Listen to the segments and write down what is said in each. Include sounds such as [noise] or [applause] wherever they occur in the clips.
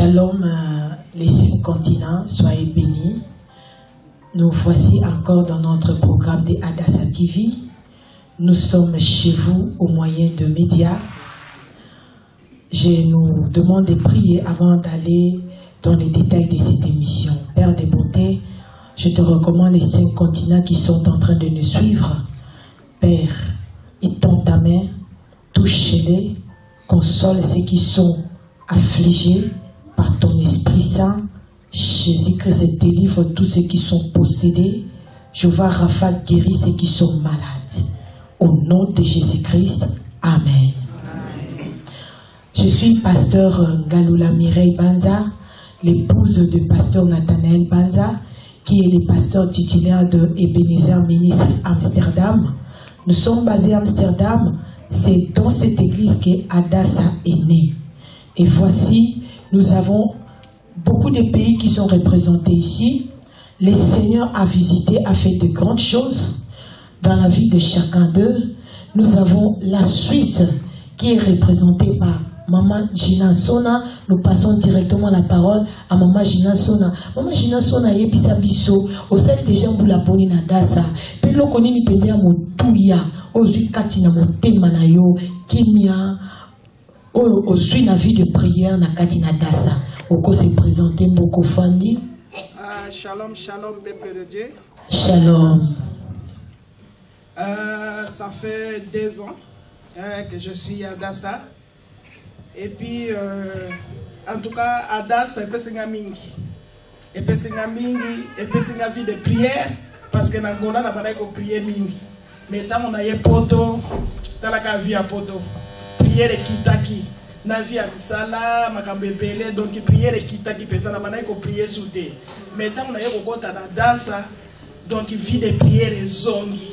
Shalom, les cinq continents, soyez bénis. Nous voici encore dans notre programme des Adassa TV. Nous sommes chez vous au moyen de médias. Je nous demande de prier avant d'aller dans les détails de cette émission. Père des bontés, je te recommande les cinq continents qui sont en train de nous suivre. Père, étends ta main, touche-les, console ceux qui sont affligés par ton Esprit Saint. Jésus-Christ délivre tous ceux qui sont possédés. Je vois Rapha guérir ceux qui sont malades. Au nom de Jésus-Christ, Amen. Je suis pasteur Galula Mireille Banza, l'épouse du pasteur Nathanaël Banza, qui est le pasteur titulaire de Ebenezer Ministre Amsterdam. Nous sommes basés à Amsterdam. C'est dans cette église que Adassa est né. Et voici, nous avons beaucoup de pays qui sont représentés ici. Le Seigneur a visité, a fait de grandes choses dans la vie de chacun d'eux. Nous avons la Suisse qui est représentée par Maman Gina Sona. Nous passons directement la parole à Maman Gina Sona. Maman Gina Sona yebisa biso osali déjà mbula boni na dasa mpe eloko nini mpenza ya motuya ozwi kati yo kimia oyo ozwi na vie de prière na kati na dasa okose présente mboko fandi Ah, shalom, shalom, peuple de Dieu. shalom Euh, ça fait deux ans hein, que je suis à Dassa. Et puis, euh, en tout cas, à Dassa, epesinga mingi. Epesinga mingi, epesinga vie de prière. Parce que na Angola, na bana ko prier mingi. Mais tant on a yé poto, talaka vie à poto. Prière kitaki. Na vie à misala, makambo ebele, donc prière kitaki penza na bana ko prier souté. Mais tant on a yé kokota na Dassa, donc vie de prière ezongi.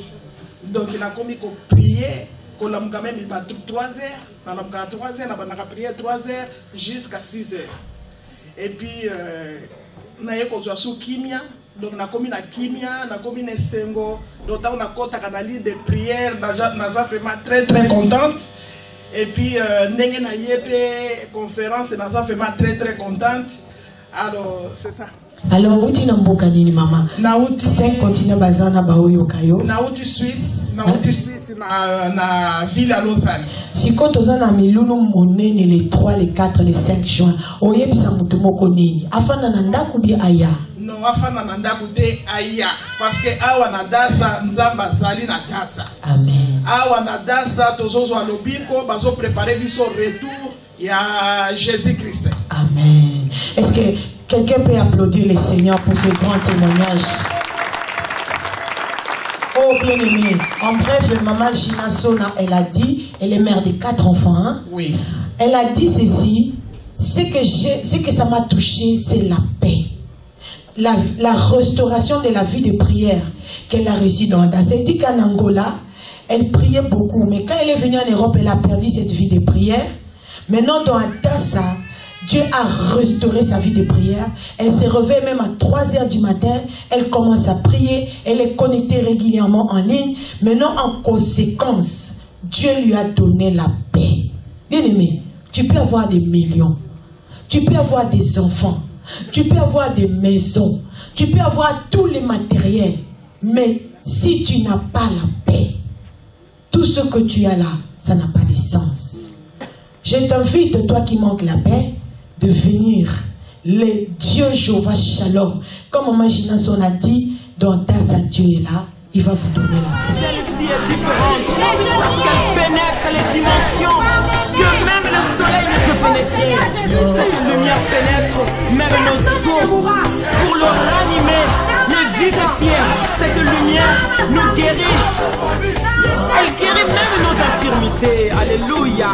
donc nakomi koprier kolamuka meme ba 3 heures nalamukaka 3 heures nabandaka prier 3 heures jusqu'à 6 heures et puis euh, naye kozwa su kimia donc nakomi na kimia nakomi na esengo donc ntango nakɔtaka na lit de prière naza naza vraiment très très contente et puis euh, ndenge naye mpe conférence naza vraiment très très contente. Alors c'est ça. Alors uti na mboka nini mama? Nauti cinq continent baza na baoyoka yo nauti suisse nauti suisse na, na ville ya lausanne. Sikoyo toza na milulu monene le 3 le 4 le 5 juin. Oyebisa moto moko nini? Afanda na ndako bie aya non afanda na ndako te aya parce que awa na dasa nzambe azali na dasa amen awa na dasa tozozwa lobiko bazoprépare biso retour ya jésus christ amen est-ce que quelqu'un peut applaudir le seigneur pour ce grand témoignage? Oh bien aimé, en bref, maman Gina Sona, elle a dit, elle est mère de quatre enfants. hein? oui Elle a dit ceci, ce que, ce que ça m'a touché, c'est la paix. La, la restauration de la vie de prière qu'elle a reçue dans Adassa. Elle dit qu'en Angola, elle priait beaucoup, mais quand elle est venue en Europe, elle a perdu cette vie de prière. Maintenant, dans Adassa, Dieu a restauré sa vie de prière. Elle se réveille même à 3 heures du matin. Elle commence à prier. Elle est connectée régulièrement en ligne. Maintenant, en conséquence, Dieu lui a donné la paix. Bien aimé, tu peux avoir des millions. Tu peux avoir des enfants. Tu peux avoir des maisons. Tu peux avoir tous les matériels. Mais si tu n'as pas la paix, tout ce que tu as là, ça n'a pas de sens. Je t'invite, toi qui manques la paix, de venir. Le Dieu Jéhovah Shalom. Comme Maman Ginason a dit, dans ta Dieu est là, il va vous donner la paix. Pénétrer. Cette lumière pénètre même nos os pour le ranimer, le vivifier. Cette lumière nous guérit. Elle guérit même nos infirmités. Alléluia.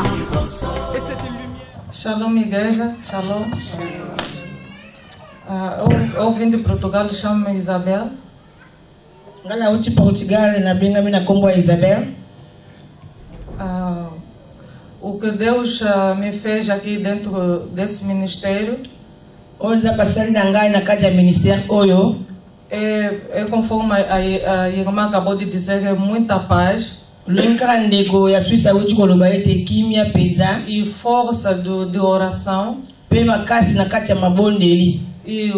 Et cette lumière. Shalom, igreja. Shalom. Ah, eu, eu vim de Portugal, chamo-me Isabel. nga nauti portugal na nkombo ya isabel Ah, o que Deus ah, me fez aqui dentro desse ministério oyo nzambe asali na ngai na kati ya ministère oyo. é, é conforme a, a, a irmã acabou de dizer, é muita paz. Lolenge kaka ndeko ya swisse awuti koloba ete kimia mpenza. E força do, de oração. Mpe mpe makasi na kati ya mabondeli. E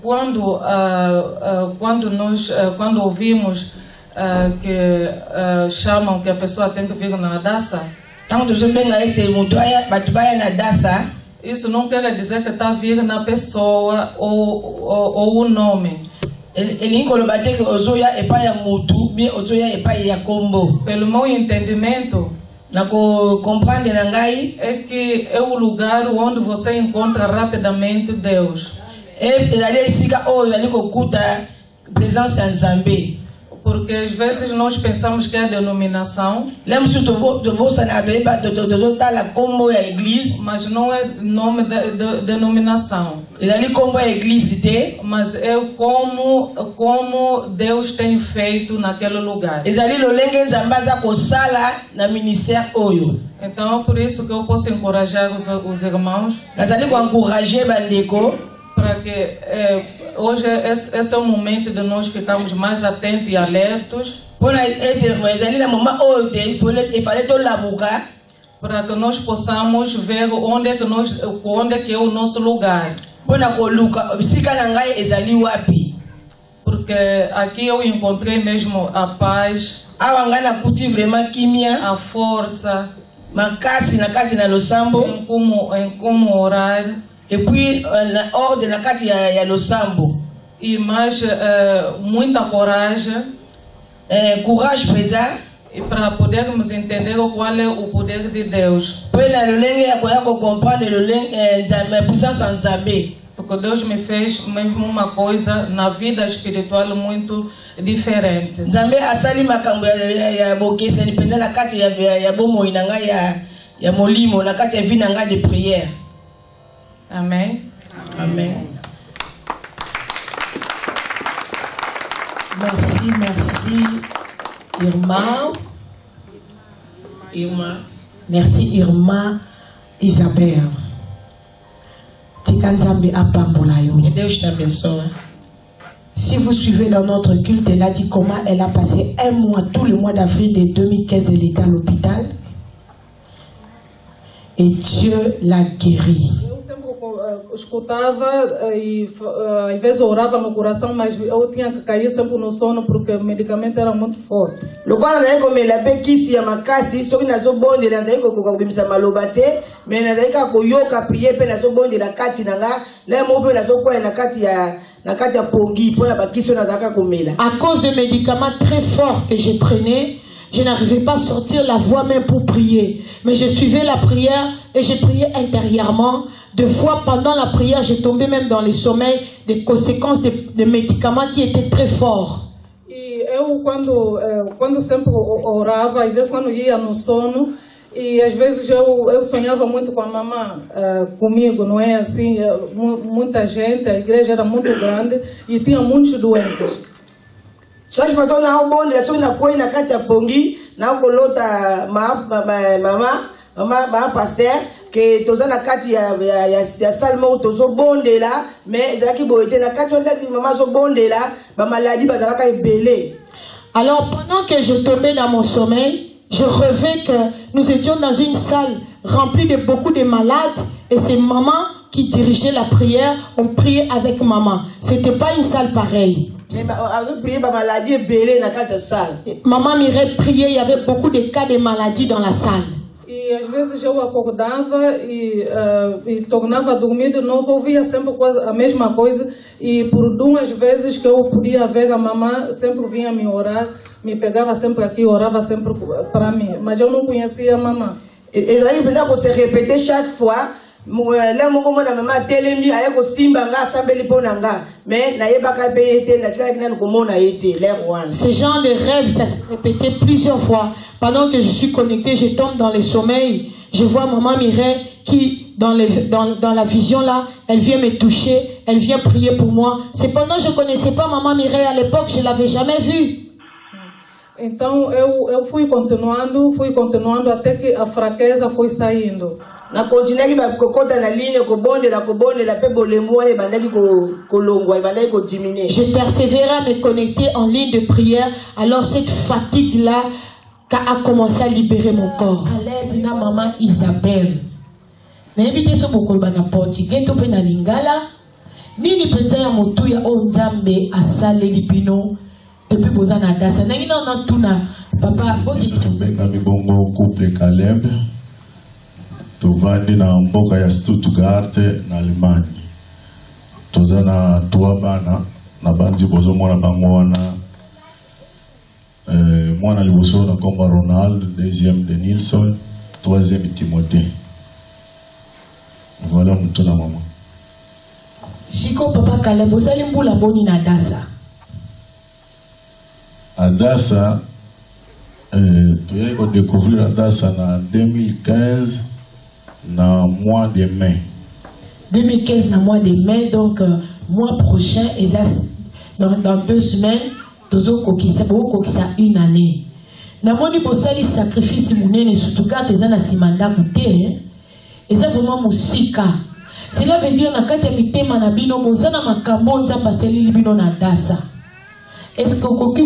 quando, ah, ah, quando nós ah, quando ouvimos ah, que ah, chamam que a pessoa tem que vir na daça, ntango tozobenga ete moto aya bato baya na dasa isso não quer dizer que está vir na pessoa ou, ou, ou o nome. el- elingi koloba te ke ozoya epai ya motu bie ozoya epai ya kombo Pelo meu entendimento, na kocomprendre na ngai? é que é o lugar onde você encontra rapidamente Deus. e- ezali esika oyo ozali kokuta présence ya nzambe Porque às vezes nós pensamos que é a denominação, le mosusu tobo- tobosana toyeba to- to- tozotala kombo ya eglize mas não é nome da de, denominação. ezali kombo ya eglize te Mas é como, como Deus tem feito naquele lugar. ezali lolenge nzambe aza kosala na ministère oyo. Então é por isso que eu posso encorajar os, os irmãos nazali koencourage bandeko. para que eh, hoje esse, esse é o momento de nós ficarmos mais atentos e alertos para que nós possamos ver onde é que nós onde é que é o nosso lugar porque aqui eu encontrei mesmo a paz a força em como em como orar epuis euh, na ordre na kati ya, losambo e mais eh, muita coragem. Eh, courage mpenza e para podermos entender qual é o poder de Deus. Mpe na lolenge ya koya kocomprendre lolenge eh, nzambe puissance nzambe. Porque Deus me fez mesmo uma coisa na vida espiritual muito diferente. Nzambe asali makambo ya, ya, bokeseni mpenza na kati ya, ya, ya bomoi na ngai ya, ya molimo na kati ya vie na ngai de prière amém amen Merci, merci Irma. irma Merci Irma Isabelle. Abençoe Si vous suivez dans notre culte, elle a dit comment elle a passé un mois, tout le mois d'avril de 2015, elle était à l'hôpital. Et Dieu l'a guérie. Escutava eh, e eh, às vezes orava no coração, mas eu tinha que cair sempre no sono porque o medicamento era muito forte. lokola nazali komela mpe kisi ya makasi soki nazobondela nazali kokoka kobimisa maloba te me nazali kaka koyoka prie mpe nazobondela kati na nga le moko mpe nazokwaya na kati ya na kati ya pongi mpona bakisi oyo nazalaka komela À cause de médicaments très forts que je prenais, je n'arrivais pas à sortir la voix même pour prier. Mais je suivais la prière et je priais intérieurement. Deux fois pendant la prière, j'ai tombé même dans les sommeils des conséquences des, médicaments qui étaient très forts. E eu, quando, eh, quando sempre orava, às vezes quando ia no sono, e às vezes eu, eu sonhava muito com a mamã eh, comigo, não é assim? eh, mu- muita gente, a igreja era muito grande e tinha muitos doentes. Chaque fois to naobondela soki nakwei na kati ya pongi nakolota ma- ma- ma- mama mama mama paster ke toza na kati ya, ya, ya, ya sale moko tozobondela mais ezalaki boye te na kati wana kati mama azobondela bamaladi bazalaka ebele Alors pendant que je tombais dans mon sommeil, je rêvais que nous étions dans une salle remplie de beaucoup de malades et c'est maman qui dirigeait la prière. On priait avec maman. C'était pas une salle pareille. Maman Mireille priait, il y avait beaucoup de cas de maladies dans la salle. E às vezes eu acordava e, eh, e tornava a dormir de novo, ouvia sempre a mesma coisa. E por duas vezes que eu podia ver a mamã, sempre vinha me orar, me pegava sempre aqui, orava sempre para mim. Mas eu não conhecia a mamã. E- ezalaki mpenza kose répéte chaque fois le moko mona mama atelemi aye kosimba nga asambeli mpo na nga mais nayebaka mpe ye te natikalaki nani komona ye te lere wana Ce genre de rêve, ça s'est répété plusieurs fois. Pendant que je suis connectée, je tombe dans les sommeils. Je vois maman Mireille qui, dans, les, dans, dans la vision là, elle vient me toucher, elle vient prier pour moi. Cependant, je ne connaissais pas maman Mireille à l'époque, je ne l'avais jamais vue. Então eu, eu fui continuando, fui continuando até que a fraqueza foi saindo. Nakontinuaki kokota na ligne kobondela kobondela mpe bolemu wana ebandaki ko- kolongwa ebandaki kodiminue Je persévérais à me connecter en ligne de prière. Alors cette fatigue-là a commencé à libérer mon corps. Caleb na maman Isabelle. Nayebi te so bokoloba na portugais to mpe na lingala. Nini mpenza ya motuya oyo nzambe asaleli bino depuis boza na dasa ndenge nao natuna papa bongo couple tovandi na mboka ya stuttgart na allemagne. Toza na trois bana na banzi bozomona bango wana. Eh, mwana liboso na komba ronald deuxième de nilson troisième timothée. Voilà moto na mama siko papa kaleb osali mbula boni na dasa adasa eh, toyai kodécouvrir adasa na 2015 na mois de mai. 2015 na mois de mai donc euh, mois prochain eza dans, deux semaines tozokokisa bokokisa une année. Namoni bosali sacrifice surtout karte eza na nsima ndako te eza vraiment cela veut dire makambo nzambe estce okoki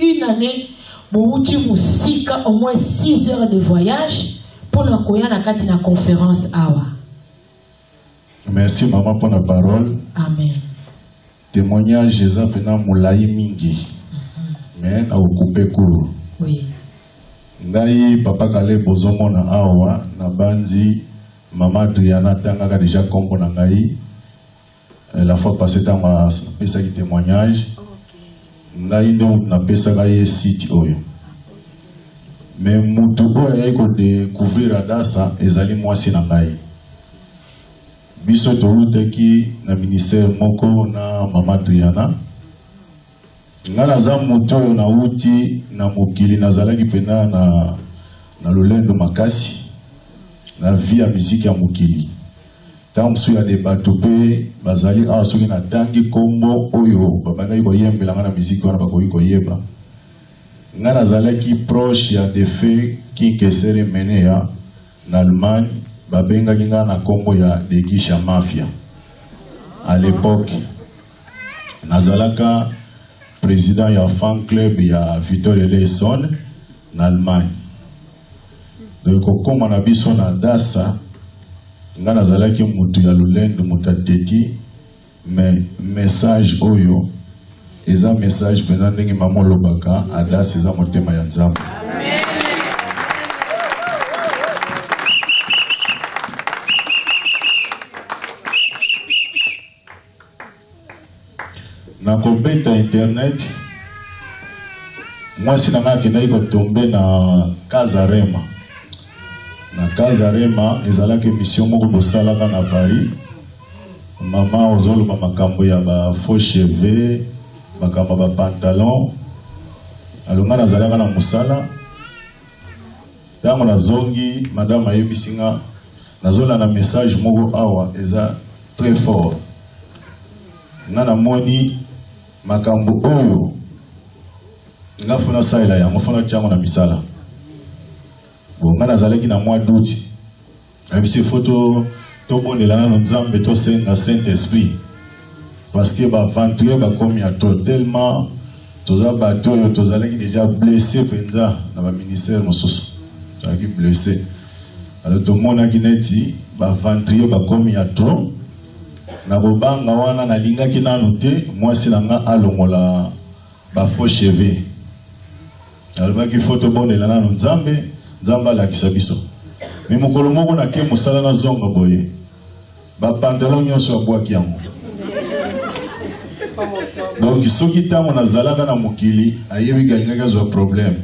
une année bowuti mosika au moins 6 heures de voyage mpona koya na kati na conférence awa. Merci mama mpona parole. Amen. Témoignage eza mpena molai mingi. Me nakokupe kuru oui. Ngai papa kale bozomona awa na bandi mama adriana atangaka deja nkombo na ngai Eh, la fois passé ntango apesaki témoignage ngai nde motu napesaka ye site oyo. Me mutu oyo ayai kodécouvrir adasa ezali mwasi na ngai. Biso towutaki na ministère moko na mama adriana. Nga naza moto oyo nauti na mokili nazalaki mpena na, na lolendo makasi na vie ya misiki ya mokili ntango mosusu ya de bato mpe bazali awa soki natangi nkombo oyo babandaki koyembela nga na misiki wana bakoki koyeba. Nga nazalaki proche ya defe kinkesere meneya na allemagne babengaki nga na nkombo ya degisha mafia. À l'époque nazalaka président ya fan club ya victor eleson na allemagne. Donc kokóma na biso na dasa nga nazalaki motu ya lolendo moto ateti me message oyo eza message mpenza ndenge mama olobaka adasa eza motema ya nzambe. Na kobeta internet mwasi na ngai akendaki kotombe na kazarema na kazarema ezalaki émission moko bosalaka na paris. Mama ozoloba makambo ya bafaux cheve makambo ya bapantalon alonga nazalaka na mosala. Ntango nazongi madame ayebisi nga nazolanda message moko awa eza très fort. Nga namoni makambo oyo nga fona salela yango fona tiango na misala bon nga nazalaki na mois d'août ayebisi fo tobondela nano nzambe tosenga saint esprit parce que baventure bakomi ya to tellement toza bato oyo tozalaki déjà blessé mpenza na baministère mosusu. Tozalaki blessé. Alors tomonaki neti baventure bakomi ya to na kobanga wana nalingaki nanu te mwasi na nga alongola bafaux cheve alobaki fo tobondela nano nzambe nzambe alakisa biso. Me mokolo moko nake mosala nazonga boye. Bapantalon nyonso abwaki yango. Donc soki ntango nazalaka na mokili ayebi alingaki azwa problème.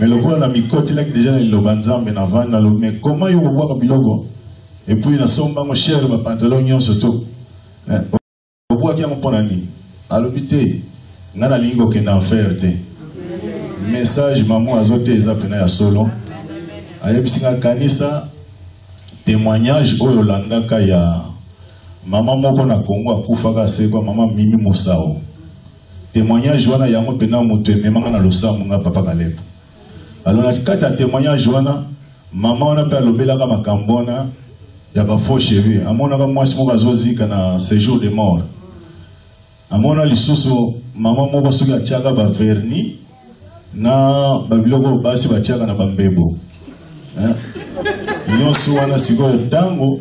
Me lokola na mikotelaki deja na liloba nzambe na vandi nalobi me koma yo kobwaka biloko? Epuis nasombango chere bapantalon nyonso to. Eh, obwaki yango mpo na nini? Alobi te nga nalingi kokende enfer te. Message mamo azo te eza mpena ya solo ayebisi nga kanisa témoignage oyo olandaka ya mama moko na kongo akufaka asekwa mama mimi mosao témoignage wana yango mpena moto ememanga na losambo nga papa kalepo alo na kati ya témoignage wana mama wana mpe alobelaka makambo wana ya bafaux cheveux amonaka mwasi moko azozika na séjour de mort. Amona lisusu mama moko soki atiaka baverni na babiloko basi batiaka na bambebo? Nyonso wana sikoyo ntango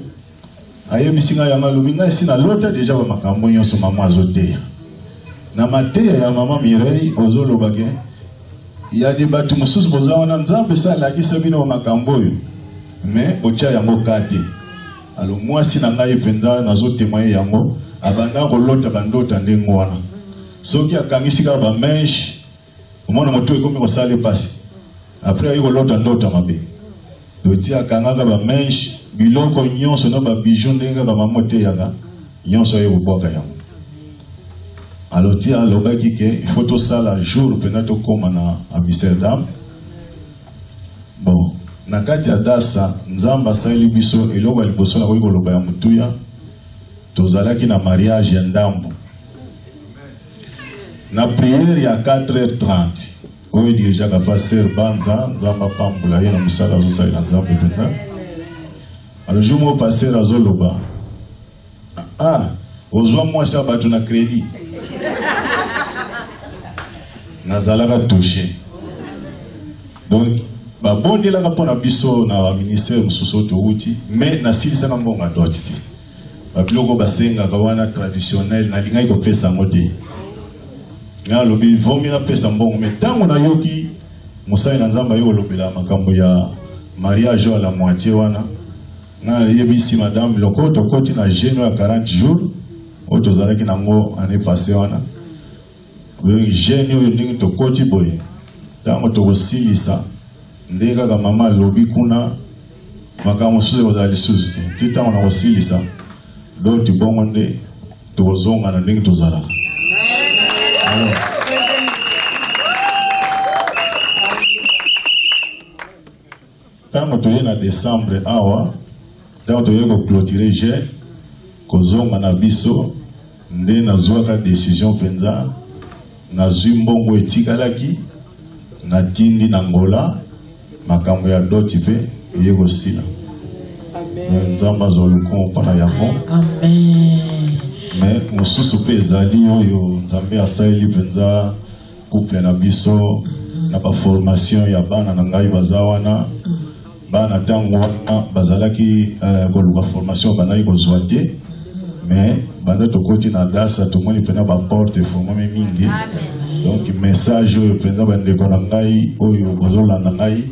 ayebisi ngai yango alobi ngai esi nalota deja bamakambo nyonso mama azoteya. Na mateya ya mama mirei ozolobake ya de bato mosusu boza wana nzambe esi alakisa bino bamakambo oyo. Me otya yango ka te alo mwasi na ngai mpenza nazotemoye yango abanda kolota bandota ndenge wana. Soki akangisi kaka bameshe omona moto ekomi kosala epasi. Apres ayi kolota ndota mabe loti akangaka bameshe biloko nyonso na babiju ndenge kaka mama oteyaka nyonso aye kobwaka yango. Aloti alobaki ke ifo tosala jour mpena tokóma na amsterdam. Bon na kati ya dasa nzambe asaleli biso eloko ya liboso nakoki koloba ya motuya. Tozalaki na mariage ya ndambo. Na priere ya 4h30 oyo dirigeaka paster banza nzambe apambola ye na mosala azosalela nzambe mpenza alo jour moko paster azoloba. Ah ozwa mwasi ya bato na crédit. Nazalaka touché. Donc babondelaka mpo na biso na baministère mosusu oyo touti mais nasilisaka mbongo doti te babiloko basengaka wana traditionnel nalingaki kopesa yango te ngai alobi vomi napesa mbongo. Me ntango nayoki mosali na nzambe ayo kolobela makambo ya mariage oyo la moitié wana. Ngai nayebisi madame loko tokoti na jeune ya 40 jours oyo tozalaki nango ane passé wana. Jeune oyo ndenge tokoti boye. Ntango tokosilisa ndenge kaka mama alobi kuna makambo mosusu ekozala lisusu te. Ti ntango na kosilisa doti bongo nde tokozonga na ndenge tozalaka Alors, ntango toye na décembre awa ntango toye koclotire je kozonga na biso nde nazwaka décision mpenza nazwi mbongo etikalaki natindi na ngola makambo ya doti mpe eye kosila. Nzambe azwa lokumu mpona yango Amen. Me mosusu mpe ezali oyo nzambe asaleli mpenza couple na biso na baformation ya bana na ngai baza wana. Bana ntango wana bazalaki uh, koluka formation bandaki kozwa te. Me banda tokoti na dasa tomoni mpena baporte efungwami mingi. Donc message oyo mpenza bandeko na ngai oyo bozolanda ngai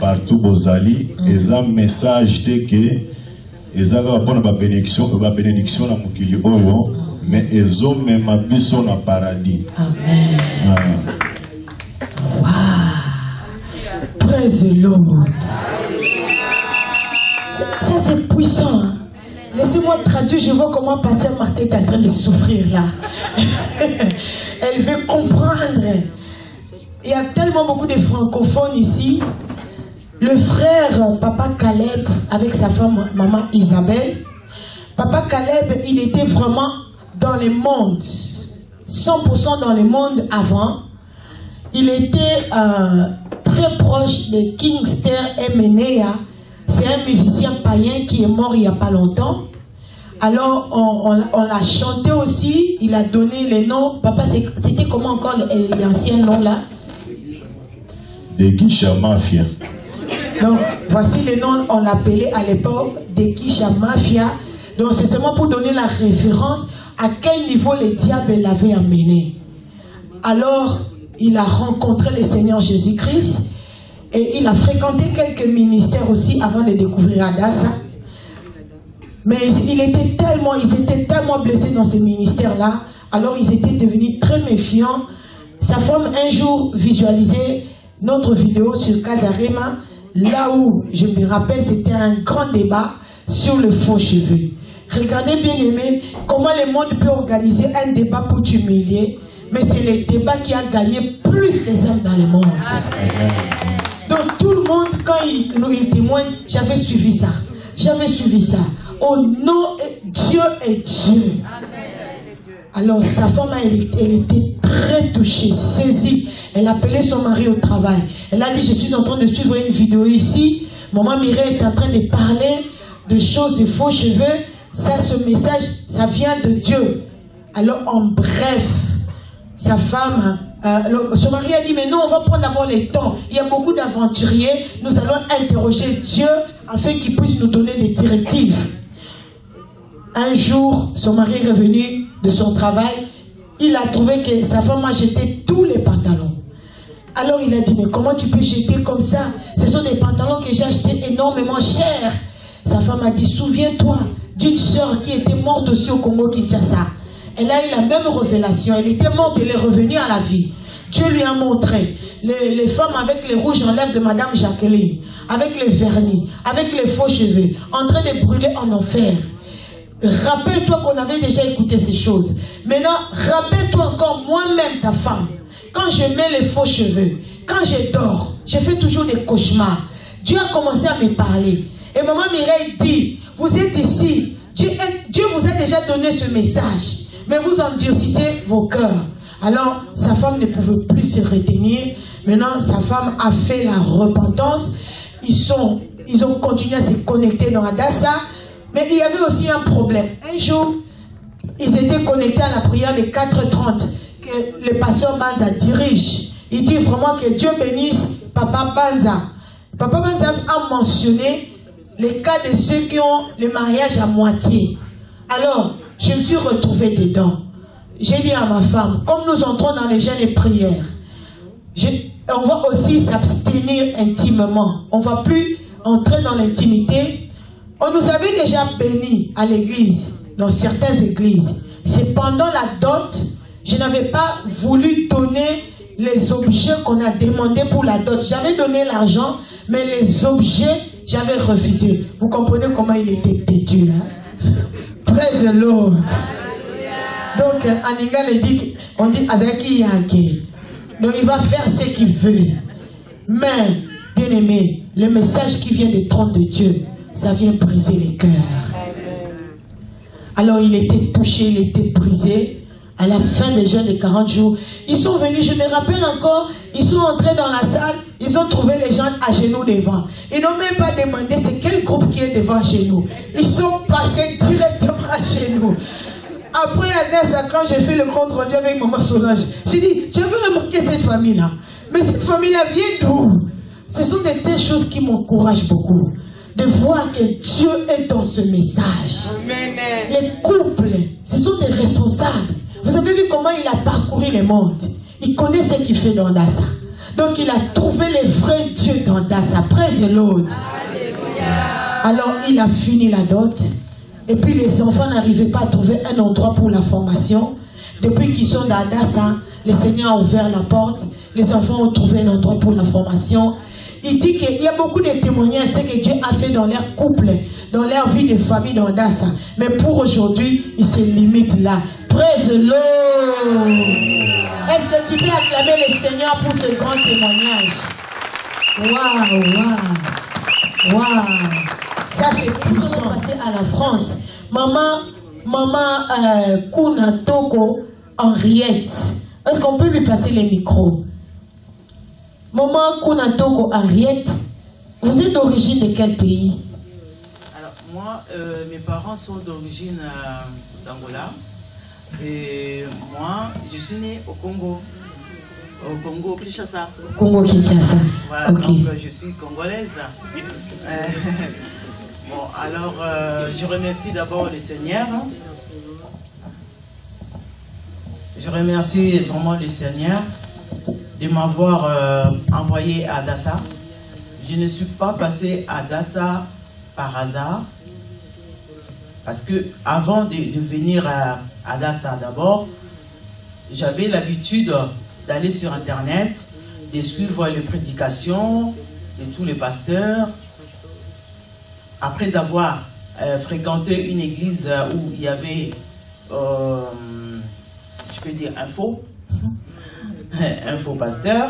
partout bozali eza message te ke eza kaka mpona babenediction na mokili oyo me ezomema biso na paradis Amen. Ah. Praise the Lord. Ça, c'est puissant. hein. Laissez-moi traduire, je vois comment Pasteur Martin est en train de souffrir là. [laughs] Elle veut comprendre. Il y a tellement beaucoup de francophones ici. Le frère Papa Caleb avec sa femme Maman Isabelle. Papa Caleb, il était vraiment dans le monde. 100% dans le monde avant. Il était euh, très proche de Kingster Emenea. C'est un musicien païen qui est mort il n'y a pas longtemps. Alors, on, l'a chanté aussi. Il a donné les noms. Papa, c'était comment encore le- l'ancien nom là? Kisha Mafia. Donc, voici le nom, on l'appelait à l'époque de Kisha Mafia. Donc, c'est seulement pour donner la référence à quel niveau le diable l'avait amené. Alors, il a rencontré le Seigneur Jésus-Christ et il a fréquenté quelques ministères aussi avant de découvrir Adassa. Mais il était tellement, ils étaient tellement blessés dans ce ministère-là. Alors ils étaient devenus très méfiants. Sa femme un jour visualisait notre vidéo sur Casarema, là où, je me rappelle, c'était un grand débat sur le faux cheveux. Regardez bien aimé comment le monde peut organiser un débat pour t'humilier, mais c'est le débat qui a gagné plus les hommes dans le monde. Donc tout le monde, quand il, il témoigne, j'avais suivi ça. J'avais suivi ça. Au nom, Dieu est Dieu. Alors sa femme, elle, était très touchée, saisie. Elle appelait son mari au travail. Elle a dit, je suis en train de suivre une vidéo ici. Maman Mireille est en train de parler de choses de faux cheveux. Ça, ce message, ça vient de Dieu. Alors en bref, sa femme euh, son mari a dit, mais non, on va prendre d'abord les temps. Il y a beaucoup d'aventuriers. Nous allons interroger Dieu afin qu'il puisse nous donner des directives. Un jour, son mari est revenu de son travail. Il a trouvé que sa femme a jeté tous les pantalons. Alors il a dit, mais comment tu peux jeter comme ça? Ce sont des pantalons que j'ai achetés énormément chers. Sa femme a dit, souviens-toi d'une soeur qui était morte aussi au Congo Kinshasa. Elle a eu la même révélation. Elle était morte, elle est revenue à la vie. Dieu lui a montré les, les femmes avec les rouges en lèvres de Madame Jacqueline, avec les vernis, avec les faux cheveux, en train de brûler en enfer. Rappelle-toi qu'on avait déjà écouté ces choses. Maintenant, rappelle-toi encore moi-même ta femme. Quand je mets les faux cheveux, quand je dors, je fais toujours des cauchemars. Dieu a commencé à me parler. Et maman Mireille dit, vous êtes ici. Dieu, vous a déjà donné ce message. Mais vous endurcissez vos cœurs. Alors, sa femme ne pouvait plus se retenir. Maintenant, sa femme a fait la repentance. Ils, ils ont continué à se connecter dans Adassa. Mais il y avait aussi un problème. Un jour, ils étaient connectés à la prière de 4h30 que le pasteur Banza dirige. Il dit vraiment que Dieu bénisse Papa Banza. Papa Banza a mentionné les cas de ceux qui ont le mariage à moitié. Alors, je me suis retrouvée dedans. J'ai dit à ma femme, comme nous entrons dans les jeûnes et prières, on va aussi s'abstenir intimement. On ne va plus entrer dans l'intimité. On nous avait déjà bénis à l'église, dans certaines églises. C'est pendant la dot, je n'avais pas voulu donner les objets qu'on a demandé pour la dot. J'avais donné l'argent, mais les objets, j'avais refusé. Vous comprenez comment il était têtu, hein? [laughs] Praise the Lord. Donc, euh, en Ingal, il dit, on dit Azaki Yake. Donc, il va faire ce qu'il veut. Mais, bien aimé, le message qui vient des trône de Dieu, ça vient briser les cœurs. Alors, il était touché, il était brisé. À la fin des jeûnes de 40 jours, ils sont venus, je me rappelle encore, ils sont entrés dans la salle, ils ont trouvé les gens à genoux devant. Ils n'ont même pas demandé c'est quel groupe qui est devant chez nous. Ils sont passés directement à genoux. Après, à Nessa, quand j'ai fait le compte rendu avec Maman Solange, j'ai dit, as vu remarquer cette famille-là? Mais cette famille-là vient d'où? Ce sont des telles choses qui m'encouragent beaucoup. De voir que Dieu est dans ce message. Les couples, ce sont des responsables. Vous avez vu comment il a parcouru le monde. Il connaît ce qu'il fait dans Dassa. Donc il a trouvé les vrais dieux dans Dassa. Praise Lord. Alors il a fini la dot. Et puis les enfants n'arrivaient pas à trouver un endroit pour la formation. Depuis qu'ils sont dans Dassa, le Seigneur a ouvert la porte. Les enfants ont trouvé un endroit pour la formation. Il dit qu'il y a beaucoup de témoignages, ce que Dieu a fait dans leur couple, dans leur vie de famille dans Dassa. Mais pour aujourd'hui, il se limite là. Praise Lord. Est-ce que tu peux acclamer le Seigneur pour ce grand témoignage? Waouh, waouh, waouh. Ça, c'est puissant. Passer à la France. Maman, maman euh, Kuna Henriette. Est-ce qu'on peut lui passer les micros? Maman Kuna Toko Henriette, vous êtes d'origine de quel pays? Alors, moi, euh, mes parents sont d'origine euh, d'Angola. Et moi, je suis née au Congo. Au Congo, Kinshasa. Congo Kinshasa. Voilà, donc euh, je suis congolaise. [laughs] Bon, alors, euh, je remercie d'abord le Seigneur. Je remercie vraiment le Seigneur de m'avoir euh, envoyé à Dassa. Je ne suis pas passé à Dassa par hasard. Parce que avant de, venir à, Dassa d'abord, j'avais l'habitude d'aller sur Internet, de suivre les prédications de tous les pasteurs. Après avoir euh, fréquenté une église où il y avait, euh, je peux dire, un faux, un faux pasteur,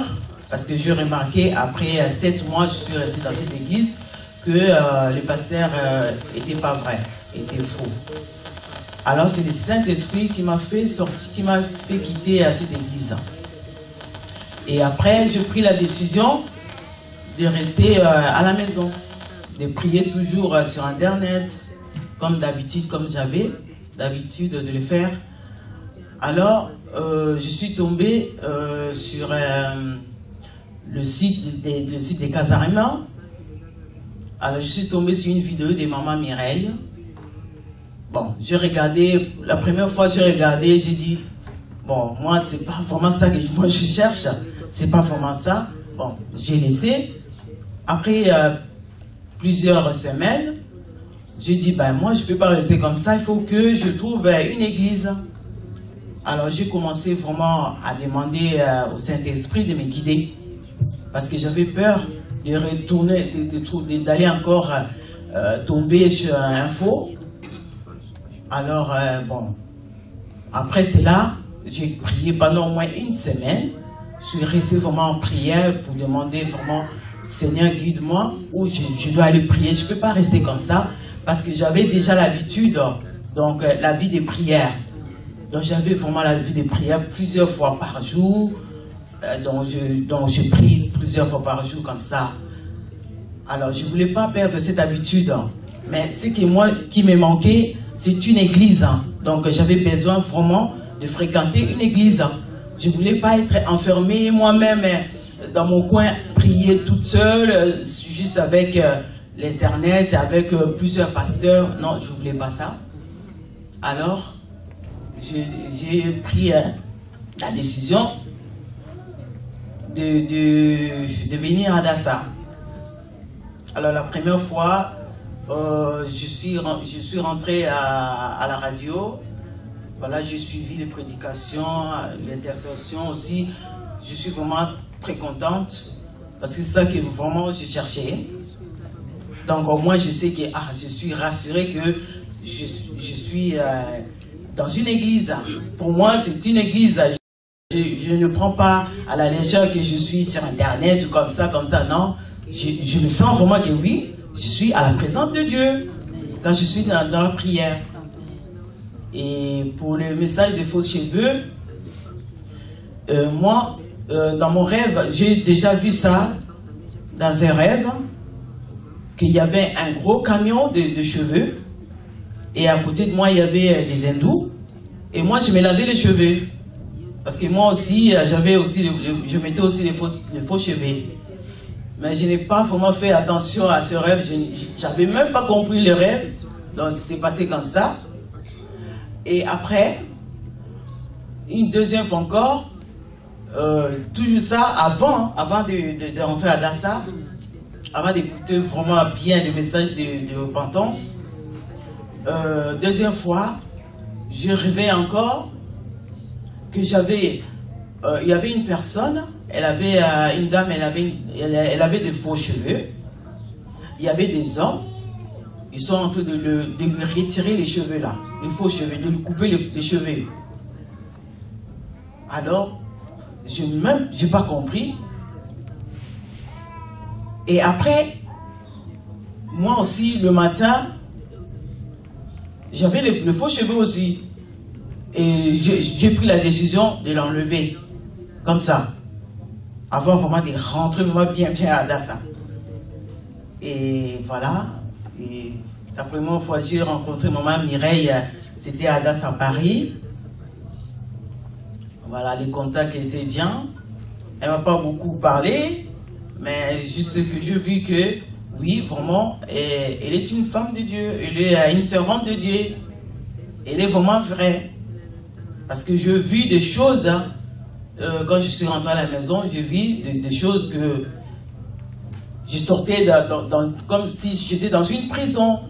parce que j'ai remarqué après euh, sept mois, je suis resté dans cette église, que euh, le pasteur n'était pas vrai, était faux. Alors c'est le Saint-Esprit qui m'a fait sortir, qui m'a fait quitter euh, cette église. Et après, j'ai pris la décision de rester euh, à la maison, de prier toujours euh, sur Internet, comme d'habitude, comme j'avais d'habitude de le faire. Alors, euh, je suis tombé euh, sur euh, le site des, le site des Casarema. Alors, je suis tombé sur une vidéo de maman Mireille. Bon, j'ai regardé, la première fois j'ai regardé, j'ai dit, bon, moi, c'est pas vraiment ça que moi je cherche, c'est pas vraiment ça. Bon, j'ai laissé. Après plusieurs semaines, j'ai dit, ben moi, je peux pas rester comme ça, il faut que je trouve une église. Alors, j'ai commencé vraiment à demander euh, au Saint-Esprit de me guider. Parce que j'avais peur de retourner, d'aller encore euh, tomber sur un faux. Alors, euh, bon, après cela, j'ai prié pendant au moins une semaine. Je suis resté vraiment en prière pour demander vraiment, Seigneur, guide-moi, où je, je dois aller prier. Je ne peux pas rester comme ça parce que j'avais déjà l'habitude, donc la vie des prières. Donc j'avais vraiment la vie des prières plusieurs fois par jour. Euh, donc, je, donc je prie plusieurs fois par jour comme ça. Alors, je ne voulais pas perdre cette habitude. hein. Mais ce qui, moi, qui me manquait, c'est une église. hein. Donc, j'avais besoin vraiment de fréquenter une église. hein. Je ne voulais pas être enfermée moi-même dans mon coin, prier toute seule, euh, juste avec euh, l'Internet, avec plusieurs pasteurs. Non, je ne voulais pas ça. Alors, j'ai pris euh, la décision de, de, venir à Dassa. Alors la première fois, euh, je, suis, je suis rentré à, à la radio. Voilà, j'ai suivi les prédications, l'intercession aussi. Je suis vraiment très contente parce que c'est ça que vraiment je cherchais. Donc au moins je sais que ah, je suis rassuré que je, je suis euh, dans une église. Pour moi, c'est une église. Je, ne prends pas à la légère que je suis sur Internet ou comme ça, comme ça. Non, je, me sens vraiment que oui, je suis à la présence de Dieu quand je suis dans, la prière. Et pour le message de faux cheveux, euh, moi, euh, dans mon rêve, j'ai déjà vu ça dans un rêve, qu'il y avait un gros camion de cheveux, et à côté de moi, il y avait euh, des hindous, et moi, je me lavais les cheveux. Parce que moi aussi, euh, j'avais aussi, je mettais aussi les faux, cheveux. Mais je n'ai pas vraiment fait attention à ce rêve. Je n- J'avais même pas compris le rêve. Donc, c'est passé comme ça. Et après, une deuxième fois encore, euh, toujours ça, avant, avant de rentrer à Dassa, avant d'écouter vraiment bien le message de, de repentance, euh, deuxième fois, je rêvais encore que j'avais, euh, il y avait une personne, elle avait euh, une dame, elle avait, elle, avait des faux cheveux. Il y avait des hommes, ils sont en train de lui retirer les cheveux là, les faux cheveux, de lui couper les, les cheveux. Alors, je même, j'ai pas compris. Et après, moi aussi, le matin, j'avais les faux cheveux aussi. Et j'ai pris la décision de l'enlever. Comme ça. Avant vraiment de rentrer vraiment bien, bien à Dassa. Et voilà. Et la première fois que j'ai rencontré maman Mireille, c'était à Dassa à Paris. Voilà, les contacts étaient bien. Elle m'a pas beaucoup parlé, mais juste que j'ai vu que, oui, vraiment, elle, est une femme de Dieu, elle est une servante de Dieu. Elle est vraiment vraie. Parce que j'ai vu des choses, hein, euh, quand je suis rentré à la maison, j'ai vu des, choses que je sortais comme si j'étais dans une prison.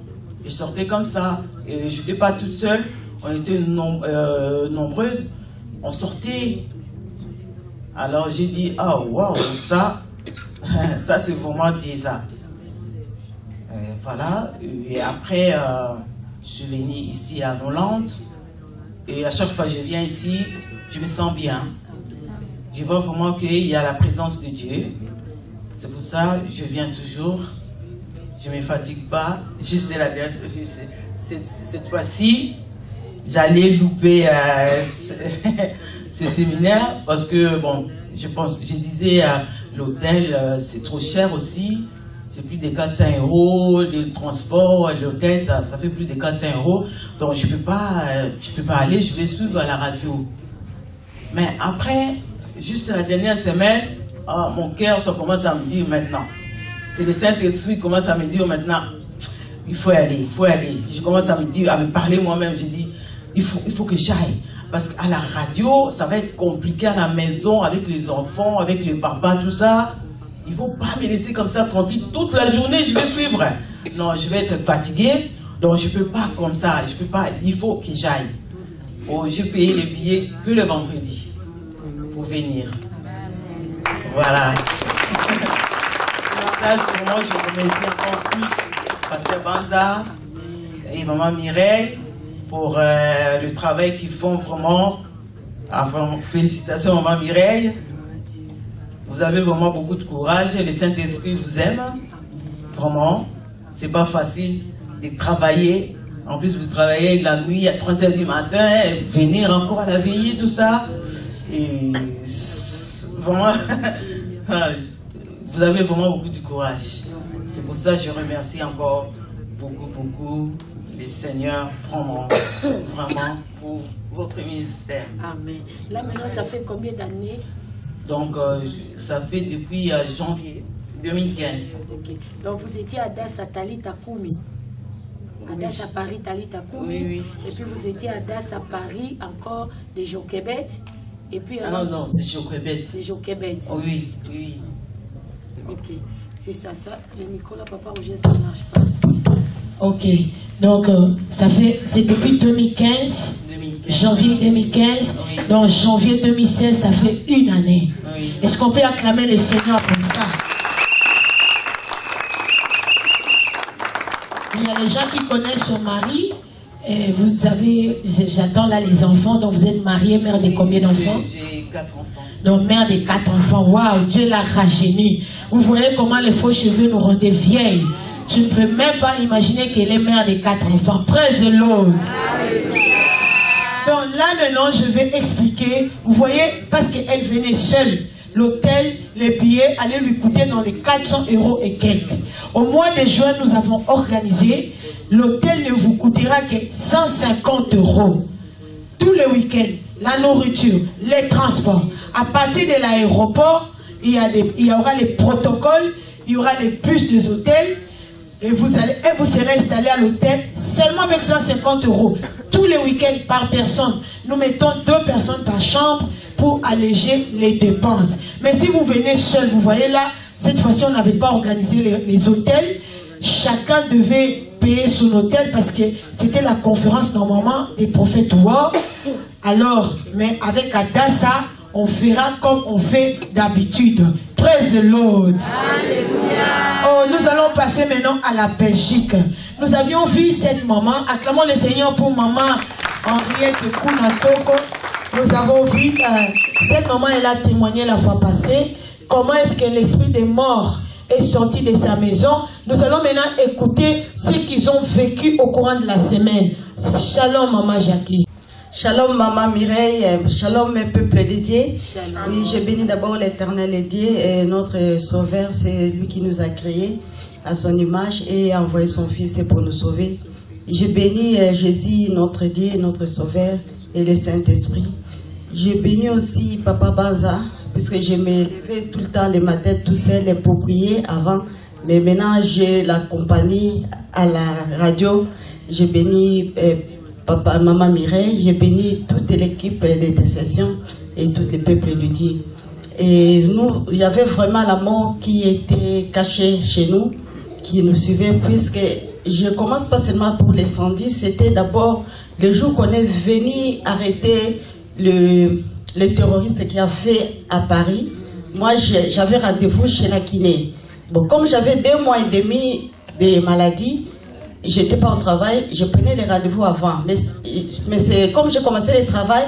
Je sortais comme ça. Et je n'étais pas toute seule. On était euh, nombreuses. On sortait. Alors j'ai dit, ah waouh, ça, [laughs] ça c'est vraiment ça. Euh, voilà. Et après, euh, je suis venu ici à Hollande. Et à chaque fois que je viens ici, je me sens bien. Je vois vraiment qu'il y a la présence de Dieu. C'est pour ça que je viens toujours. Je ne me fatigue pas. [laughs] Juste la dernière, cette, fois-ci, j'allais louper euh, [laughs] ce, séminaire parce que, bon, je pense, je disais, l'hôtel, c'est trop cher aussi. C'est plus de 400 euros, le transport, l'hôtel, ça, ça fait plus de 400 euros. Donc, je ne peux, pas, euh, peux pas aller, je vais suivre à la radio. Mais après, juste la dernière semaine, ah, mon cœur, commence à me dire maintenant. C'est le Saint-Esprit qui commence à me dire maintenant, il faut y aller, il faut y aller. Je commence à me dire, à me parler moi-même. Je dis, il faut, il faut que j'aille. Parce qu'à la radio, ça va être compliqué à la maison, avec les enfants, avec les papas, tout ça. Il ne faut pas me laisser comme ça tranquille. Toute la journée, je vais suivre. Non, je vais être fatigué. Donc, je ne peux pas comme ça. Je peux pas. Il faut que j'aille. Oh, j'ai payé les billets que le vendredi pour venir. Voilà. Ça, vraiment, je remercie encore plus Pasteur Banza et Maman Mireille pour euh, le travail qu'ils font vraiment. Enfin, félicitations Maman Mireille. Vous avez vraiment beaucoup de courage. Le Saint-Esprit vous aime. Vraiment. C'est pas facile de travailler. En plus, vous travaillez la nuit à 3 h du matin, venir encore à la veillée, tout ça. Et vraiment, [laughs] vous avez vraiment beaucoup de courage. C'est pour ça que je remercie encore beaucoup, beaucoup les seigneurs, vraiment, [coughs] vraiment pour votre ministère. Amen. Là maintenant, ça fait combien d'années Donc, euh, ça fait depuis euh, janvier 2015. Ok. Donc vous étiez à Das à Talita Kumi. À Das à Paris, Talita. Oui, oui. Et puis vous étiez à Das à Paris, encore des Joquebet. Et puis Ah non, non, suis bête. des Joquebet. Oh, oui, oui. Ok. C'est ça, ça. Le micro là, papa Roger, ça ne marche pas. Ok. Donc, euh, ça fait, c'est depuis 2015, 2015. Janvier 2015. Oui. Donc, janvier 2016, ça fait une année. Est-ce qu'on peut acclamer le Seigneur pour ça? Il y a des gens qui connaissent son mari. Et vous avez, j'attends là les enfants. Donc, vous êtes marié, mère de combien d'enfants? J'ai quatre enfants. donc, mère de quatre enfants, waouh, Dieu l'a rajeuni. Vous voyez comment les faux cheveux nous rendaient vieilles. Tu ne peux même pas imaginer qu'elle est mère de quatre enfants. Praise the Donc là maintenant, je vais expliquer. Vous voyez, parce qu'elle venait seule. L'hôtel, les billets allaient lui coûter dans les 400 euros et quelques. Au mois de juin, nous avons organisé. L'hôtel ne vous coûtera que 150 euros tout le week-end, la nourriture, les transports. À partir de l'aéroport, il, il y aura les protocoles, il y aura les bus des hôtels, et vous, allez, et vous serez installé à l'hôtel seulement avec 150 euros. Tous les week-ends par personne. Nous mettons deux personnes par chambre pour alléger les dépenses. Mais si vous venez seul, vous voyez là, cette fois-ci, on n'avait pas organisé les, hôtels. Chacun devait payer son hôtel parce que c'était la conférence normalement des prophètes. Alors, mais avec Adassa, on fera comme on fait d'habitude. The Lord. Oh, nous allons passer maintenant à la Belgique. Nous avions vu cette maman. Acclamons le Seigneur pour maman Henriette Kounatoko. Nous avons vu euh, cette maman, elle a témoigné la fois passée. Comment est-ce que l'esprit des morts est sorti de sa maison? Nous allons maintenant écouter ce qu'ils ont vécu au courant de la semaine. Shalom, maman Jackie. Shalom Maman Mireille, shalom mes peuples dédiés. Shalom. Oui, je bénis d'abord l'éternel et Dieu et notre sauveur, c'est lui qui nous a créés à son image et a envoyé son fils pour nous sauver. Je bénis euh, Jésus, notre Dieu, notre sauveur et le Saint-Esprit. Je bénis aussi Papa Banza, puisque je me levais tout le temps le matin tout seul pour prier avant. Mais maintenant, j'ai la compagnie à la radio. Je bénis euh, Papa, Maman Mireille, je bénis toute l'équipe d'intercession et tout le peuple du Dieu. Et nous, il y avait vraiment l'amour qui était caché chez nous, qui nous suivait, puisque je commence pas seulement pour les 110, c'était d'abord le jour qu'on est venu arrêter le, le terroriste qui a fait à Paris. Moi, j'ai- j'avais rendez-vous chez la kiné. Bon, comme j'avais deux mois et demi de maladie, j'étais pas au travail, je prenais les rendez-vous avant. Mais, mais c'est comme j'ai commencé le travail,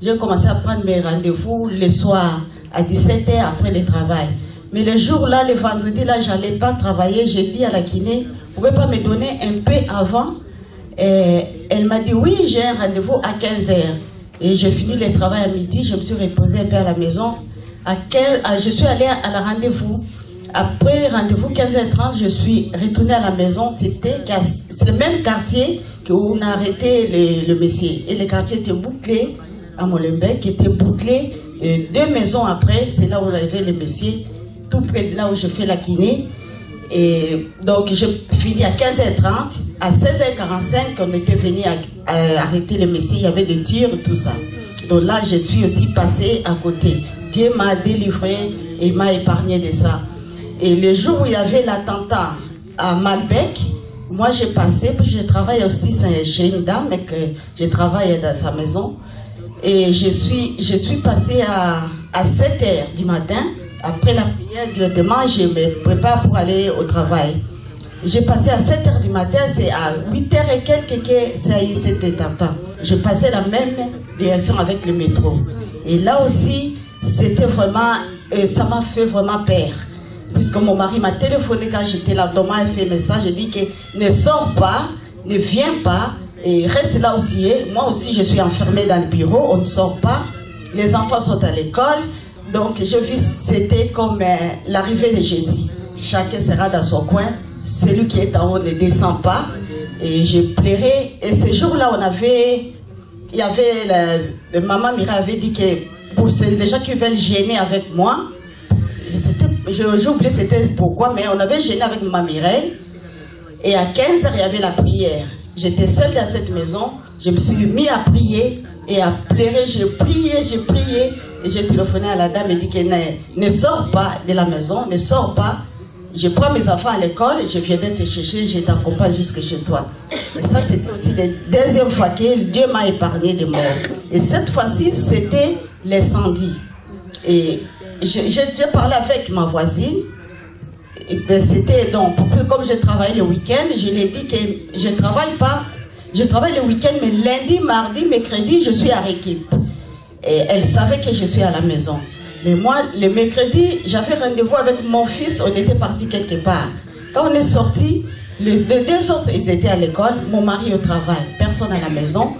j'ai commencé à prendre mes rendez-vous le soir à 17h après le travail. Mais le jour là, le vendredi là, j'allais pas travailler, j'ai dit à la kiné, vous pouvez pas me donner un peu avant et elle m'a dit oui, j'ai un rendez-vous à 15h. Et j'ai fini le travail à midi, je me suis reposée un peu à la maison. À 15, à- je suis allée à la rendez-vous. Après rendez-vous 15h30, je suis retournée à la maison. C'était le même quartier où on a arrêté le, le monsieur. Et le quartier était bouclé. à Molenbeek, qui était bouclé. Et deux maisons après, c'est là où avait le messieurs, tout près de là où je fais la kiné. Et donc, je finis à 15h30. À 16h45, on était venu arrêter le messie. Il y avait des tirs, tout ça. Donc là, je suis aussi passée à côté. Dieu m'a délivré et m'a épargné de ça. Et le jour où il y avait l'attentat à Malbec, moi j'ai passé, puis je travaille aussi chez une dame que je travaille dans sa maison. Et je suis, je suis passée à, à 7 h du matin. Après la prière, directement, je me prépare pour aller au travail. J'ai passé à 7 h du matin, c'est à 8 h et quelques que ça y est, c'était attentat. Je passais la même direction avec le métro. Et là aussi, c'était vraiment, euh, ça m'a fait vraiment peur. Puisque mon mari m'a téléphoné quand j'étais là, donc m'a fait un message, j'ai dit que ne sors pas, ne viens pas, et reste là où tu es. Moi aussi, je suis enfermée dans le bureau, on ne sort pas. Les enfants sont à l'école. Donc, je vis, c'était comme euh, l'arrivée de Jésus. Chacun sera dans son coin. Celui qui est en haut ne descend pas. Et je plairais. Et ce jour-là, on avait, il y avait, maman Mira avait dit que pour les gens qui veulent gêner avec moi, j'ai oublié c'était pourquoi, mais on avait gêné avec ma Mireille. Et à 15h, il y avait la prière. J'étais seule dans cette maison. Je me suis mis à prier et à pleurer. J'ai prié, j'ai prié. Et j'ai téléphoné à la dame et dit que ne, ne sors pas de la maison, ne sors pas. Je prends mes enfants à l'école, je viendrai te chercher, je t'accompagne jusque chez toi. Et ça, c'était aussi la deuxième fois que Dieu m'a épargné de mort. Et cette fois-ci, c'était l'incendie. Et j'ai parlé avec ma voisine. Ben, c'était donc, comme je travaille le week-end, je lui ai dit que je travaille pas, je travaille le week-end, mais lundi, mardi, mercredi, je suis à l'équipe. Et elle savait que je suis à la maison. Mais moi, le mercredi, j'avais rendez-vous avec mon fils, on était parti quelque part. Quand on est sorti, les deux autres, ils étaient à l'école, mon mari au travail, personne à la maison.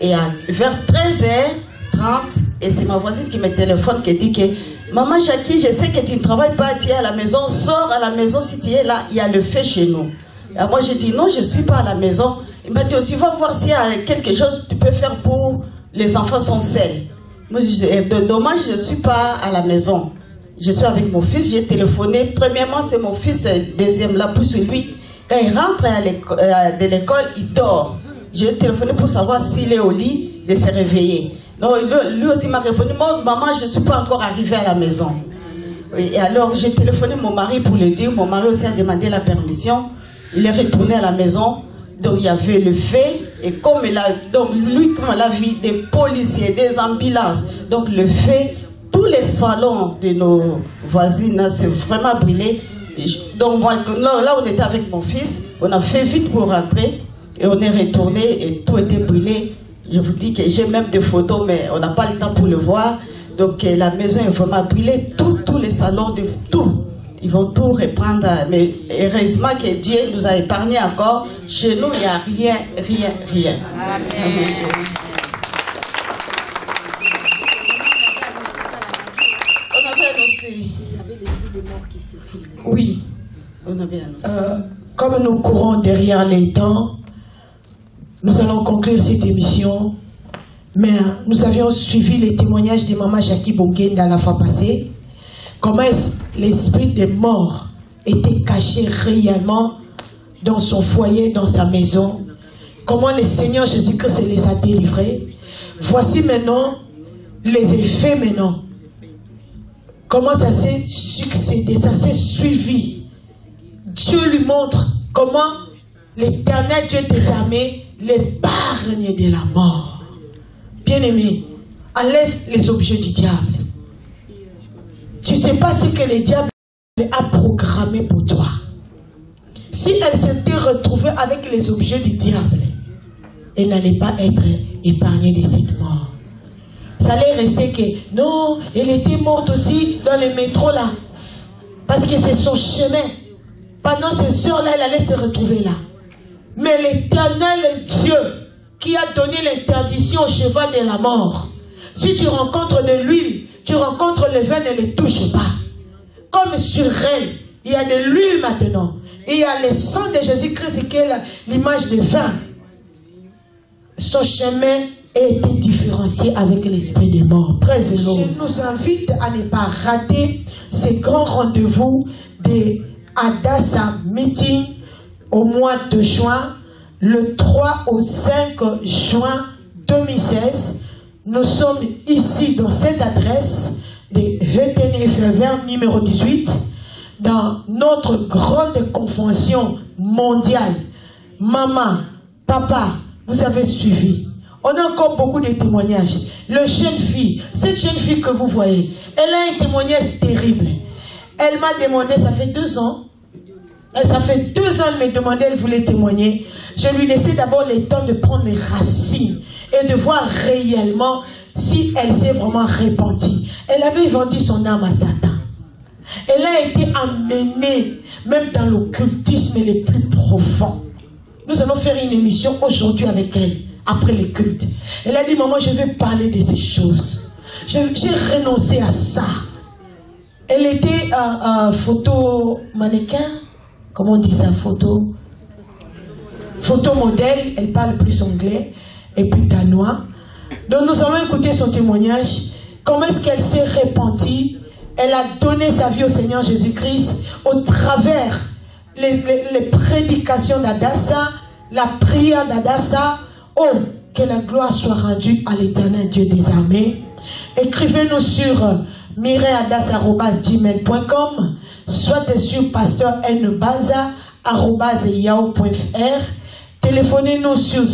Et à- vers 13h30, et c'est ma voisine qui me téléphone qui dit que Maman Jackie, je sais que tu ne travailles pas, tu es à la maison, sors à la maison si tu es là, il y a le feu chez nous. Moi j'ai dit non, je ne suis pas à la maison. Il m'a dit aussi, va voir s'il y a quelque chose que tu peux faire pour les enfants sont seuls. Moi, je de- dommage, je ne suis pas à la maison. Je suis avec mon fils, j'ai téléphoné. Premièrement, c'est mon fils, euh, deuxième là, pour celui. Quand il rentre euh, de l'école, il dort. J'ai téléphoné pour savoir s'il est au lit, de se réveiller. Non, lui, aussi m'a répondu, maman, je ne suis pas encore arrivé à la maison. Et alors j'ai téléphoné mon mari pour le dire. Mon mari aussi a demandé la permission. Il est retourné à la maison. Donc il y avait le fait. Et comme donc lui, comme il a vu des policiers, des ambulances, donc le fait, tous les salons de nos voisines, c'est vraiment brûlé. Et je- Donc moi, là, on était avec mon fils, on a fait vite pour rentrer et on est retourné et tout était brûlé. Je vous dis que j'ai même des photos, mais on n'a pas le temps pour le voir. Donc euh, la maison est vraiment brûlée, Tout- tous les salons, de, tout. Ils vont tout reprendre. Mais heureusement que Dieu nous a épargné encore. Chez nous, il n'y a rien, rien, rien. Amen. On avait annoncé. Oui, on avait annoncé. Euh, comme nous courons derrière les temps, nous allons conclure cette émission. Mais nous avions suivi les témoignages de Maman Jackie Bongenda la fois passée. Comment l'esprit des morts était caché réellement dans son foyer, dans sa maison? Comment le Seigneur Jésus-Christ les a délivrés? Voici maintenant les effets maintenant. Comment ça s'est succédé, ça s'est suivi? Dieu lui montre comment l'éternel Dieu des armées l'épargne de la mort. Bien-aimé, enlève les objets du diable. Tu ne sais pas ce que le diable a programmé pour toi. Si elle s'était retrouvée avec les objets du diable, elle n'allait pas être épargnée de cette mort. Ça allait rester que non, elle était morte aussi dans le métro là. Parce que c'est son chemin. Pendant ces soeurs-là, elle allait se retrouver là. Mais l'éternel Dieu qui a donné l'interdiction au cheval de la mort, si tu rencontres de l'huile, tu rencontres le vin, ne le touche pas. Comme sur elle, il y a de l'huile maintenant. Il y a le sang de Jésus-Christ qui est l'image de vin. Son chemin été différencié avec l'esprit des morts. Praise. Je nous invite à ne pas rater ces grands rendez-vous des Adassa Meeting au mois de juin, le 3 au 5 juin 2016. Nous sommes ici dans cette adresse de Hetenefever numéro 18 dans notre grande convention mondiale. Maman, papa, vous avez suivi. On a encore beaucoup de témoignages. Le jeune fille, cette jeune fille que vous voyez, elle a un témoignage terrible. Elle m'a demandé, ça fait deux ans, ça fait deux ans, elle me demandait, elle voulait témoigner. Je lui laissais d'abord le temps de prendre les racines et de voir réellement si elle s'est vraiment repentie. Elle avait vendu son âme à Satan. Elle a été amenée même dans l'occultisme les plus profonds. Nous allons faire une émission aujourd'hui avec elle, après les cultes. Elle a dit, maman, je vais parler de ces choses. J'ai renoncé à ça. Elle était un, photo mannequin, comment on dit ça, photo? Photo modèle, elle parle plus anglais et puis danois. Donc nous allons écouter son témoignage. Comment est-ce qu'elle s'est répandue Elle a donné sa vie au Seigneur Jésus-Christ au travers les, prédications d'Adassa, la prière d'Adassa. Oh, que la gloire soit rendue à l'éternel Dieu des armées. Écrivez-nous sur mireadas.gmail.com soit sur pasteur.nbaza.yahoo.fr Téléphonez-nous sur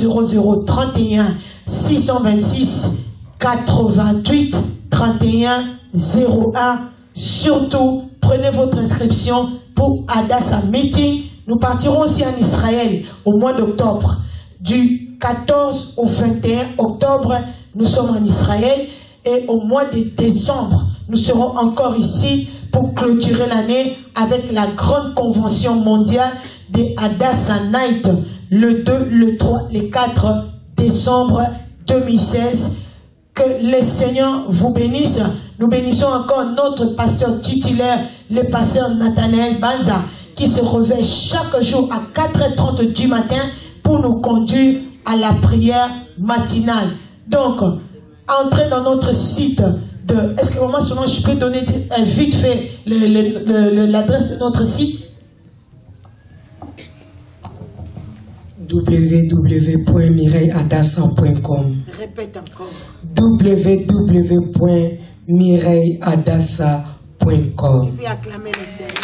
0031 626 88 31 01. Surtout, prenez votre inscription pour Adassa Meeting. Nous partirons aussi en Israël au mois d'octobre. Du 14 au 21 octobre, nous sommes en Israël. Et au mois de décembre, nous serons encore ici pour clôturer l'année avec la grande convention mondiale des Adassa Night le 2, le 3, le 4 décembre 2016. Que le Seigneur vous bénisse. Nous bénissons encore notre pasteur titulaire, le pasteur Nathanaël Banza, qui se réveille chaque jour à 4h30 du matin pour nous conduire à la prière matinale. Donc, entrez dans notre site de... Est-ce que moment souvent je peux donner vite fait l'adresse de notre site? Www.mireilleadassa.com Répète encore. www.mireilleadassa.com Tu peux acclamer le Seigneur.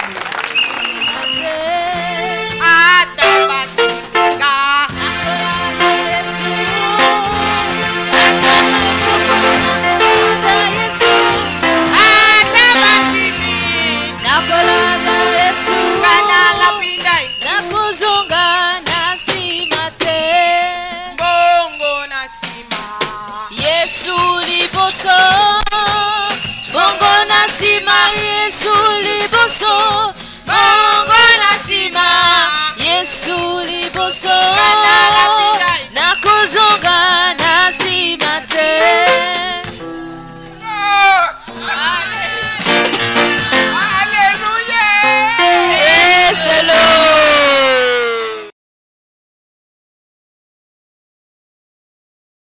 Liboso bongo na nsima yesu liboso nakozonga